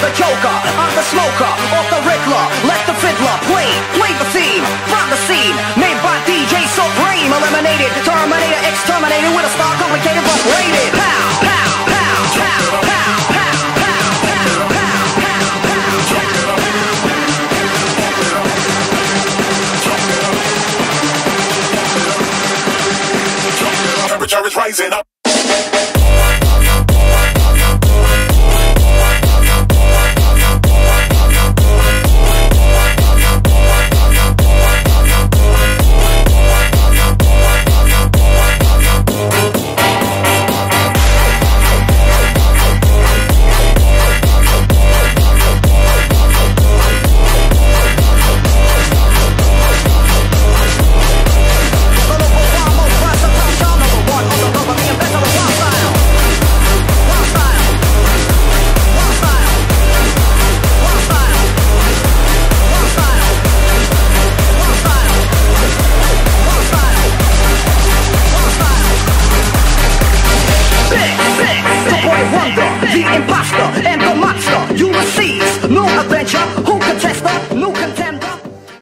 the Joker, I'm the smoker, off the Riddler. Let the fiddler play, play the theme from the scene made by DJ Supreme. Eliminated, Terminator, exterminated with a star complicated but rated. Pow, pow, pow, pow, pow, pow, pow, pow, pow, pow, Temperature is rising up. wonder, the imposter and the monster. You will seize no adventure.